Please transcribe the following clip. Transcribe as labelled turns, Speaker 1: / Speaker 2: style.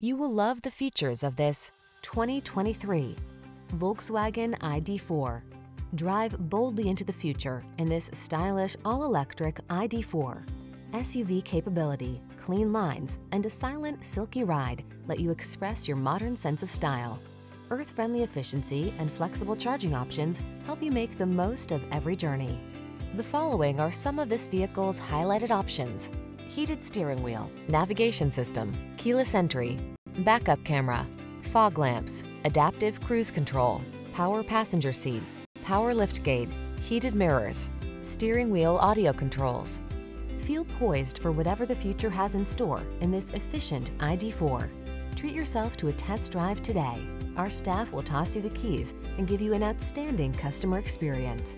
Speaker 1: You will love the features of this 2023 Volkswagen ID4. Drive boldly into the future in this stylish all-electric ID4. SUV capability, clean lines, and a silent, silky ride let you express your modern sense of style. Earth-friendly efficiency and flexible charging options help you make the most of every journey. The following are some of this vehicle's highlighted options. Heated steering wheel, navigation system, keyless entry, backup camera, fog lamps, adaptive cruise control, power passenger seat, power liftgate, heated mirrors, steering wheel audio controls. Feel poised for whatever the future has in store in this efficient ID4. Treat yourself to a test drive today. Our staff will toss you the keys and give you an outstanding customer experience.